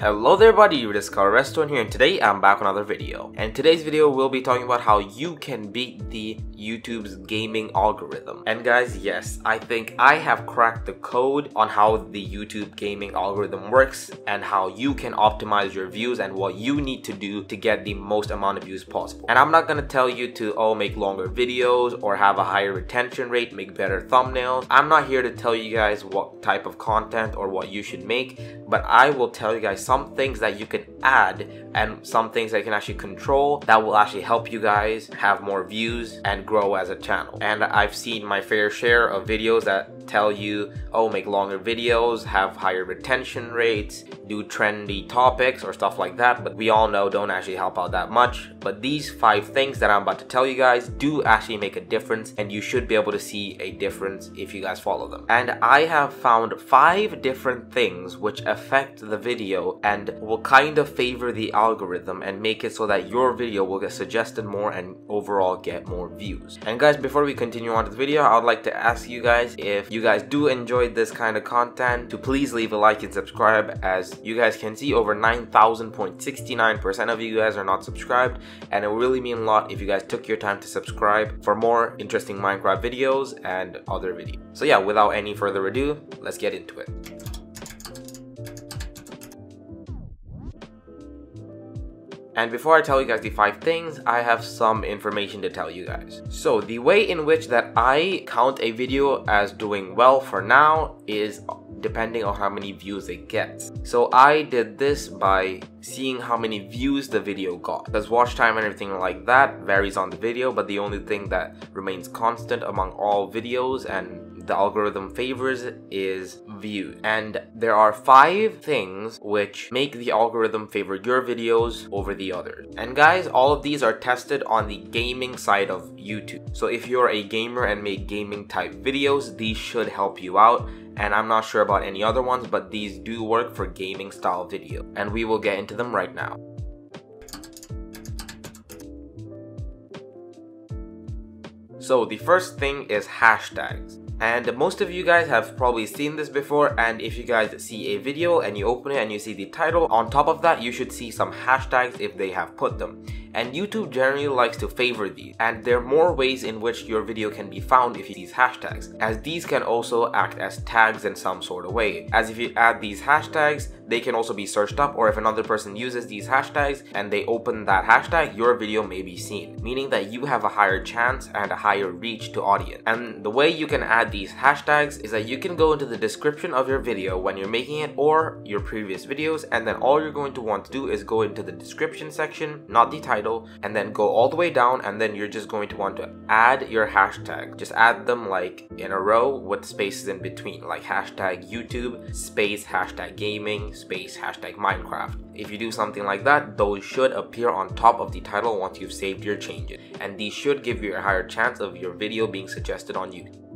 Hello there buddy, Rediscover Redstone here and today I'm back with another video. And today's video we'll be talking about how you can beat the YouTube's gaming algorithm. And guys, yes, I think I have cracked the code on how the YouTube gaming algorithm works and how you can optimize your views and what you need to do to get the most amount of views possible. And I'm not gonna tell you to oh make longer videos or have a higher retention rate, make better thumbnails. I'm not here to tell you guys what type of content or what you should make, but I will tell you guys some things that you can add and some things that you can actually control that will actually help you guys have more views and grow as a channel. And I've seen my fair share of videos that tell you, oh, make longer videos, have higher retention rates, do trendy topics or stuff like that, but we all know don't actually help out that much. But these five things that I'm about to tell you guys do actually make a difference and you should be able to see a difference if you guys follow them. And I have found five different things which affect the video and will kind of favor the algorithm and make it so that your video will get suggested more and overall get more views. And guys, before we continue on to the video, I would like to ask you guys if you guys do enjoy this kind of content to please leave a like and subscribe as you guys can see over 9,000.69% of you guys are not subscribed and it would really mean a lot if you guys took your time to subscribe for more interesting Minecraft videos and other videos. So yeah, without any further ado, let's get into it. And before I tell you guys the five things, I have some information to tell you guys. So the way in which that I count a video as doing well for now is depending on how many views it gets. So I did this by seeing how many views the video got. Because watch time and everything like that varies on the video, but the only thing that remains constant among all videos and the algorithm favors is views. And there are five things which make the algorithm favor your videos over the others. And guys, all of these are tested on the gaming side of YouTube. So if you're a gamer and make gaming type videos, these should help you out and I'm not sure about any other ones, but these do work for gaming style video, and we will get into them right now. So the first thing is hashtags. And most of you guys have probably seen this before and if you guys see a video and you open it and you see the title, on top of that you should see some hashtags if they have put them. And YouTube generally likes to favor these and there are more ways in which your video can be found if you use hashtags as these can also act as tags in some sort of way. As if you add these hashtags, they can also be searched up or if another person uses these hashtags and they open that hashtag, your video may be seen, meaning that you have a higher chance and a higher reach to audience. And the way you can add these hashtags is that you can go into the description of your video when you're making it or your previous videos and then all you're going to want to do is go into the description section, not the title, and then go all the way down and then you're just going to want to add your hashtag. Just add them like in a row with spaces in between like hashtag YouTube, space, hashtag gaming, space hashtag Minecraft. If you do something like that, those should appear on top of the title once you've saved your changes. And these should give you a higher chance of your video being suggested on YouTube.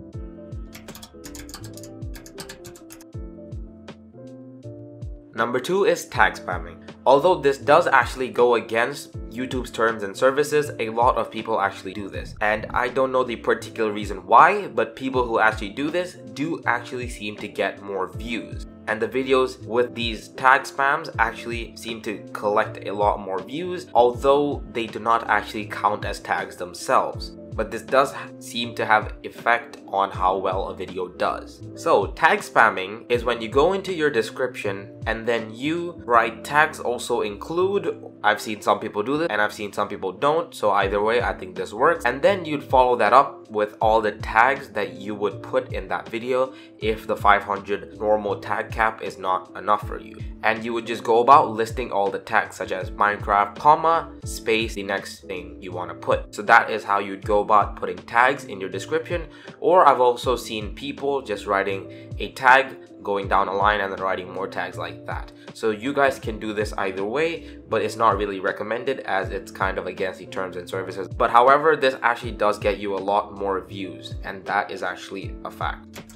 Number two is tag spamming. Although this does actually go against YouTube's terms and services, a lot of people actually do this. And I don't know the particular reason why, but people who actually do this do actually seem to get more views. And the videos with these tag spams actually seem to collect a lot more views, although they do not actually count as tags themselves but this does seem to have effect on how well a video does. So tag spamming is when you go into your description and then you write tags also include I've seen some people do this and I've seen some people don't so either way I think this works. And then you'd follow that up with all the tags that you would put in that video if the 500 normal tag cap is not enough for you. And you would just go about listing all the tags such as Minecraft comma space the next thing you want to put. So that is how you'd go about putting tags in your description or I've also seen people just writing a tag going down a line and then writing more tags like that. So you guys can do this either way, but it's not really recommended as it's kind of against the terms and services. But however, this actually does get you a lot more views and that is actually a fact.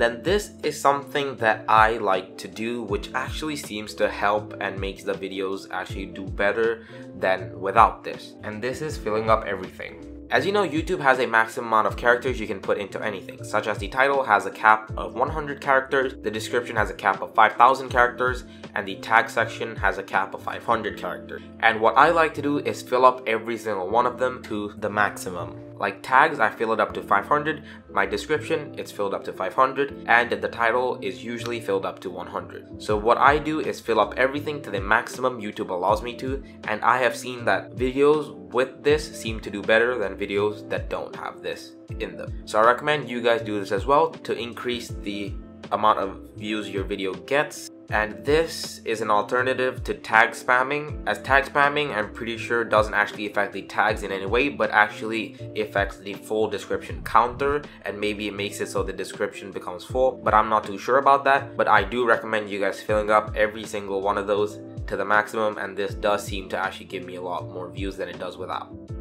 Then this is something that I like to do which actually seems to help and makes the videos actually do better than without this and this is filling up everything As you know, YouTube has a maximum amount of characters you can put into anything, such as the title has a cap of 100 characters, the description has a cap of 5000 characters, and the tag section has a cap of 500 characters. And what I like to do is fill up every single one of them to the maximum. Like tags, I fill it up to 500, my description, it's filled up to 500, and the title is usually filled up to 100. So what I do is fill up everything to the maximum YouTube allows me to, and I have seen that videos with this seem to do better than videos that don't have this in them. So I recommend you guys do this as well to increase the amount of views your video gets and this is an alternative to tag spamming as tag spamming I'm pretty sure doesn't actually affect the tags in any way but actually affects the full description counter and maybe it makes it so the description becomes full but I'm not too sure about that but I do recommend you guys filling up every single one of those to the maximum and this does seem to actually give me a lot more views than it does without.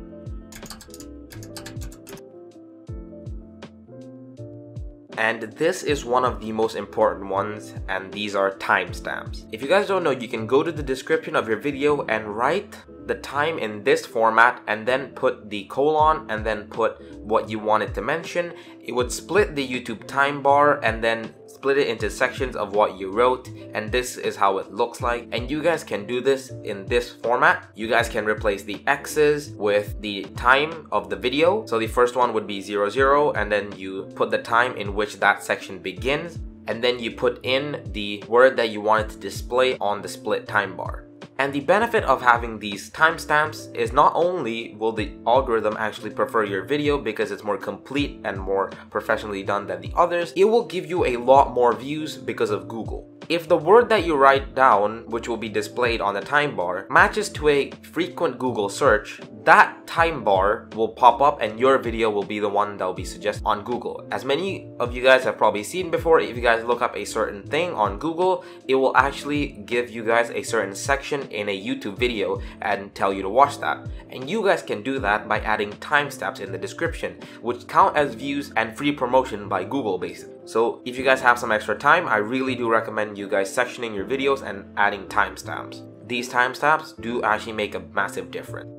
And this is one of the most important ones, and these are timestamps. If you guys don't know, you can go to the description of your video and write the time in this format and then put the colon and then put what you wanted to mention. It would split the YouTube time bar and then split it into sections of what you wrote and this is how it looks like. And you guys can do this in this format. You guys can replace the x's with the time of the video. So the first one would be 00 and then you put the time in which that section begins and then you put in the word that you wanted to display on the split time bar and the benefit of having these timestamps is not only will the algorithm actually prefer your video because it's more complete and more professionally done than the others, it will give you a lot more views because of Google. If the word that you write down, which will be displayed on the time bar, matches to a frequent Google search, that time bar will pop up and your video will be the one that will be suggested on Google. As many of you guys have probably seen before, if you guys look up a certain thing on Google, it will actually give you guys a certain section in a YouTube video and tell you to watch that. And you guys can do that by adding timestamps in the description, which count as views and free promotion by Google basically. So if you guys have some extra time, I really do recommend you guys sectioning your videos and adding timestamps. These timestamps do actually make a massive difference.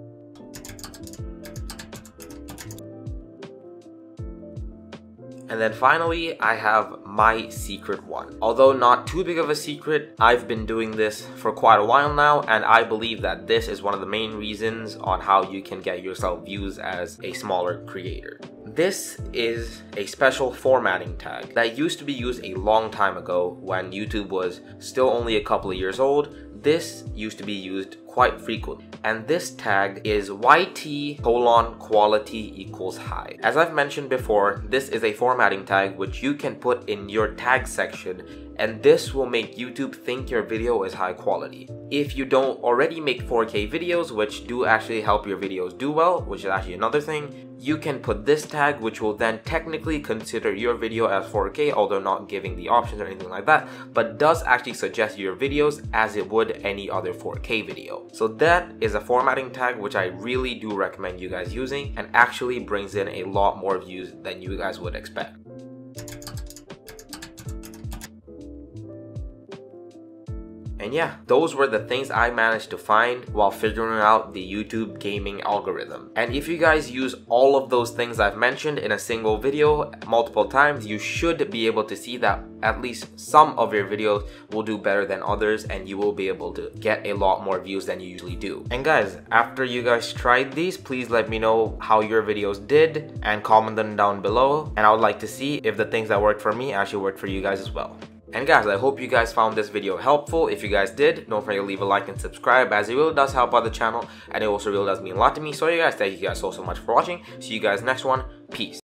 And then finally, I have my secret one. Although not too big of a secret, I've been doing this for quite a while now, and I believe that this is one of the main reasons on how you can get yourself views as a smaller creator. This is a special formatting tag that used to be used a long time ago when YouTube was still only a couple of years old. This used to be used quite frequently and this tag is YT colon quality equals high. As I've mentioned before, this is a formatting tag which you can put in your tag section and this will make YouTube think your video is high quality. If you don't already make 4K videos, which do actually help your videos do well, which is actually another thing, you can put this tag which will then technically consider your video as 4K although not giving the options or anything like that but does actually suggest your videos as it would any other 4K video. So that is a formatting tag which I really do recommend you guys using and actually brings in a lot more views than you guys would expect. And yeah, those were the things I managed to find while figuring out the YouTube gaming algorithm. And if you guys use all of those things I've mentioned in a single video multiple times, you should be able to see that at least some of your videos will do better than others and you will be able to get a lot more views than you usually do. And guys, after you guys tried these, please let me know how your videos did and comment them down below. And I would like to see if the things that worked for me actually worked for you guys as well. And guys, I hope you guys found this video helpful. If you guys did, don't forget to leave a like and subscribe as it really does help out the channel and it also really does mean a lot to me. So you guys, thank you guys so, so much for watching. See you guys next one. Peace.